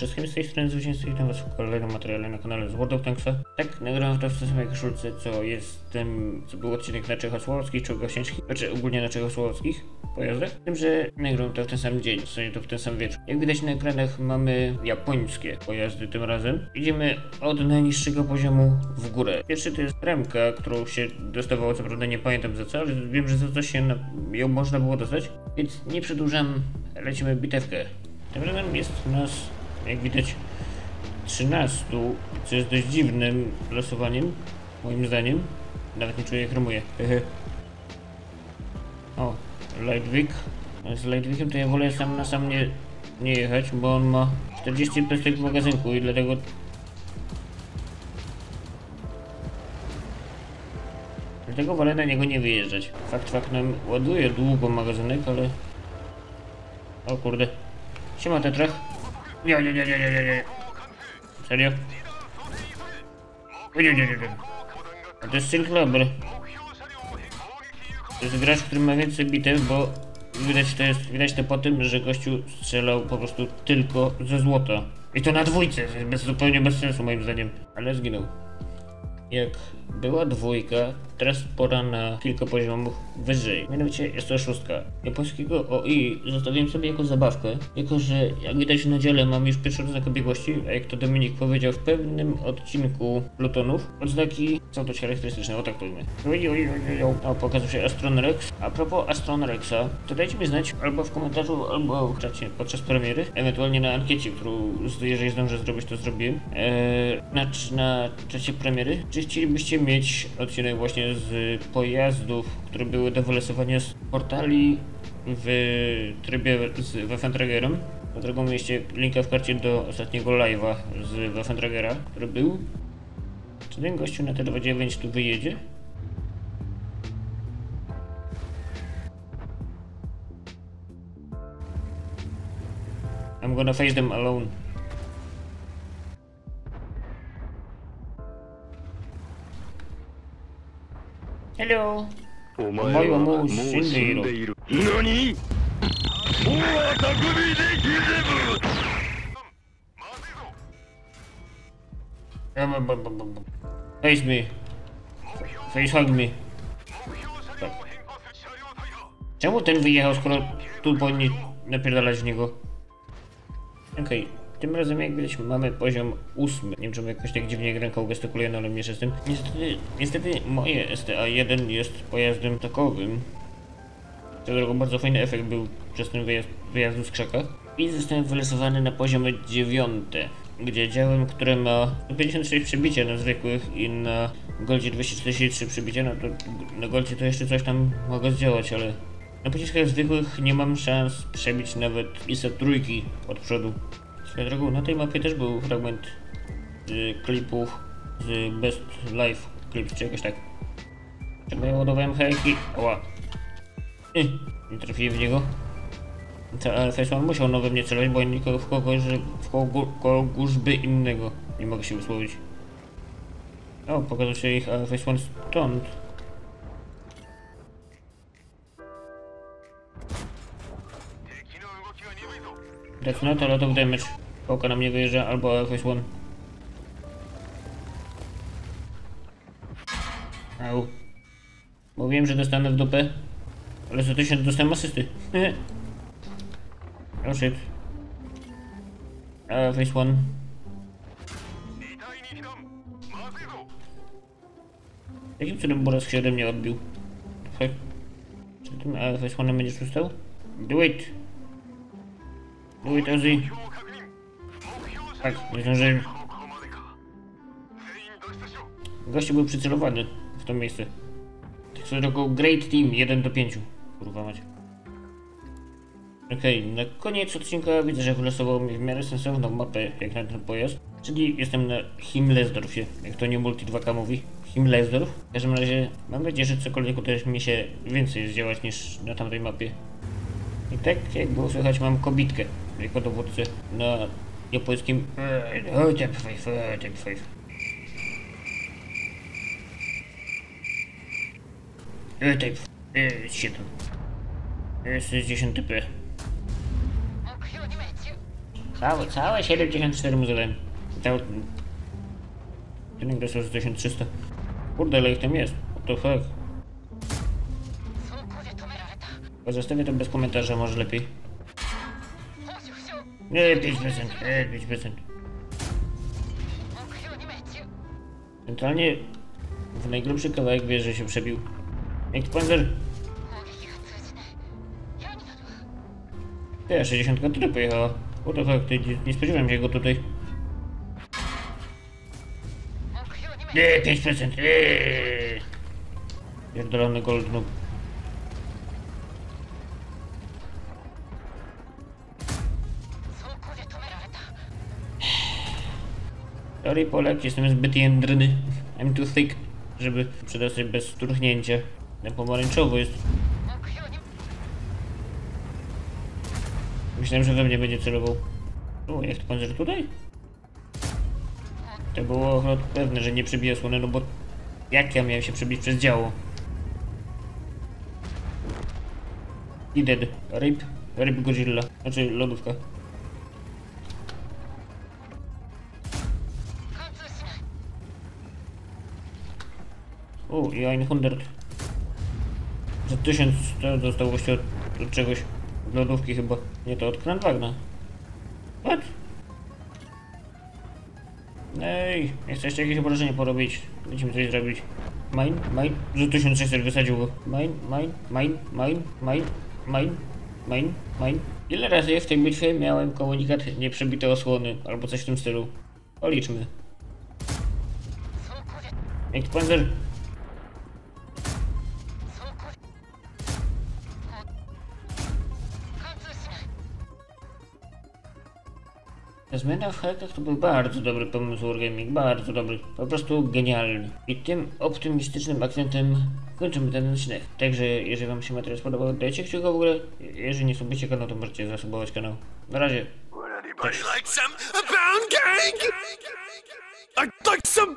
wszystkim, z tej strony Zwycięzcy witam was w kolejnym materiale na kanale z World of Tanksa. Tak, nagrałem w tej samej koszulce, co jestem, co był odcinek na czechosłowackich czy gościńskich, znaczy ogólnie na czechosłowackich pojazdach, tym, że nagrałem to w ten sam dzień, w sumie to w ten sam wieczór. Jak widać na ekranach mamy japońskie pojazdy tym razem. Idziemy od najniższego poziomu w górę. Pierwszy to jest remka, którą się dostawało, co prawda nie pamiętam za co, ale wiem, że za coś się na, ją można było dostać, więc nie przedłużam, lecimy bitewkę. Tym razem jest nas, jak widać, 13, co jest dość dziwnym losowaniem, moim zdaniem. Nawet nie czuję, jak rymuje. Hehe. O, Lightwick. Z Lightwickiem to ja wolę sam na sam nie, nie jechać, bo on ma 40 pestek w magazynku i dlatego... Dlatego wolę na niego nie wyjeżdżać. Fakt faktem ładuje długo magazynek, ale... O kurde. Siema Tetrach. Nie, nie, nie, nie, nie, nie, nie. Serio? Nie, nie, nie, nie. A to jest Silk Labor. To jest gracz, który ma więcej bitew, bo widać to jest, widać to po tym, że gościu strzelał po prostu tylko ze złota. I to na dwójce, jest bez, zupełnie bez sensu moim zdaniem. Ale zginął. Jak była dwójka, teraz pora na kilka poziomów wyżej. Mianowicie jest to szóstka. Japońskiego OI zostawiłem sobie jako zabawkę, jako że jak widać na dziele mam już pierwszy odznak biegłości, a jak to Dominik powiedział w pewnym odcinku Plutonów, odznaki są dość charakterystyczne, o tak oj. O, pokazał się Astronerex. A propos Astronerexa, to dajcie mi znać albo w komentarzu, albo w czacie podczas premiery, ewentualnie na ankiecie, którą jeżeli zdążę zrobić, to zrobię. Eee, na, na premiery, czy chcielibyście mieć odcinek właśnie z pojazdów, które były do wylosowania z portali w trybie z Waffentragerem. Do drugą mieście linka w karcie do ostatniego live'a z Waffentragera, który był. Czy ten gościu na T29 tu wyjedzie? I'm gonna face them alone. Hello. お前はもう死んでいる。いる何本は巧みでギゼブやばばばばば。Face me. Face hug me. Czemu ten wyjechał, skoro tu po nie napierdalać w niego? Okej. Okay. Tym razem jak widać mamy poziom ósmy. Nie wiem czemu jakoś tak dziwnie ręką gestykuluję, no ale mniejsza z tym. Niestety, niestety moje STA1 jest pojazdem takowym. Co drogą bardzo fajny efekt był przez ten wyjazd, wyjazdu z krzaka. I zostałem wylosowany na poziomie dziewiąte, gdzie działem, które ma 56 przebicia na zwykłych i na Goldzie 243 przebicia, no to na Goldzie to jeszcze coś tam mogę zdziałać, ale na pociskach zwykłych nie mam szans przebić nawet ISA trójki od przodu. Swoją drogą, na tej mapie też był fragment z klipów z Best Life Clips, czy jakoś tak. Czego ja ładowałem hejki? Oła. Y, nie trafiłem w niego. Faceman musiał no we mnie celować, bo nikogo w kogoś, w kogo, kogoś by innego. Nie mogę się wysłowić. O, pokazał się ich, Faceman stąd. That's not a lot of damage. Pałka na mnie wyjeżdża, albo Face1. Au. Mówiłem, że dostanę w dupę. Ale za to się dostałem asysty. oh shit. Uh, face one. Jakim cudem Boras się ode mnie odbił? Fuck. Czy tym uh, face one będziesz przystał? Do it! Do it, Ozzy! Tak, nie zdążyłem. Gościu był przycelowany w to miejsce. Tak sobie drogą Great Team 1 do 5. Kurwa macie. Okej, na koniec odcinka widzę, że wylosowało mi w miarę sensowną mapę jak na ten pojazd. Czyli jestem na Himmlersdorfie, jak to nie Multi 2K mówi. Himmlersdorf. W każdym razie mam nadzieję, że cokolwiek uda mi się więcej zdziałać niż na tamtej mapie. I tak jak było słychać mam kobitkę jako dowódcę na japońskim Typ 7 60P Całe, całe 74 mu zadałem. Cały Ten dostał 1300 Kurde, ile ich tam jest? What the fuck? Zostawię to bez komentarza, może lepiej. Nie, 5%, nie, 5%. Centralnie w najgrubszy kawałek wieży się przebił. Jak to panzer? Ty, a 60 tutaj pojechała. What the fuck, ty, nie spodziewałem się go tutaj. Nie, 5%, eee. Pierdolony gold noob. Sorry Polak, jestem zbyt jędrny. I'm too thick, żeby przedostać bez struchnięcia. Ten pomarańczowo jest. Myślałem, że we mnie będzie celował. O, jak to pan, że tutaj? To było akurat pewne, że nie przebija słonę, no bo jak ja miałem się przebić przez działo? I dead. Rip. Rip Godzilla. Znaczy lodówka. O, i 100. Za 1000 to dostało się od, od czegoś. Od lodówki chyba. Nie, to od Kranwagna. What? Ej, nie chcesz jakieś obrażenie porobić. Będziemy coś zrobić. Mine, mine. Za 1600 wysadził go. Mine, mine, mine, mine, mine, mine, mine, mine. Ile razy w tej bitwie miałem komunikat nieprzebite osłony, albo coś w tym stylu? Policzmy. Jak panzer? Zmiana w hackach to był bardzo dobry pomysł Wargaming, bardzo dobry, po prostu genialny. I tym optymistycznym akcentem kończymy ten odcinek. Także jeżeli wam się materiał spodobał, dajcie kciuka w górę. Jeżeli nie subicie kanał, to możecie zasubować kanał. Na razie. Some